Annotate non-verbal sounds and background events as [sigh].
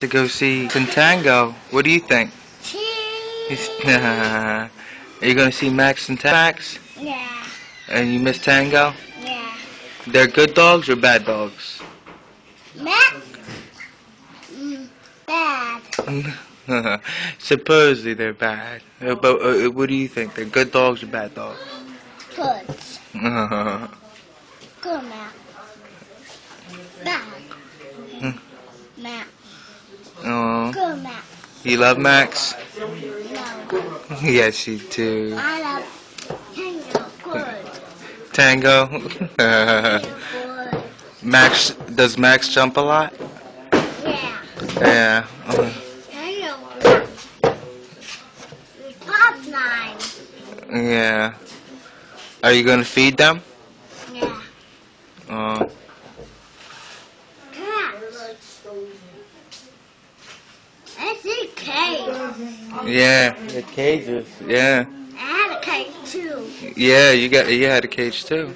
to go see Tango. What do you think? Cheese. [laughs] Are you going to see Max and Max? Yeah. And you miss Tango? Yeah. They're good dogs or bad dogs? Mac. Mm, bad. [laughs] Supposedly they're bad. Uh, But uh, what do you think? They're good dogs or bad dogs? Good. Good, Mac. Bad. You love Max? No. yes, you do. I love Tango. Good. Tango. [laughs] Max, does Max jump a lot? Yeah. Yeah. Tango. Pop line. yeah. Are you going to feed them? Yeah. Oh. Cats. I see cage. Yeah. The cages. Yeah. I had a cage too. Yeah, you got you had a cage too.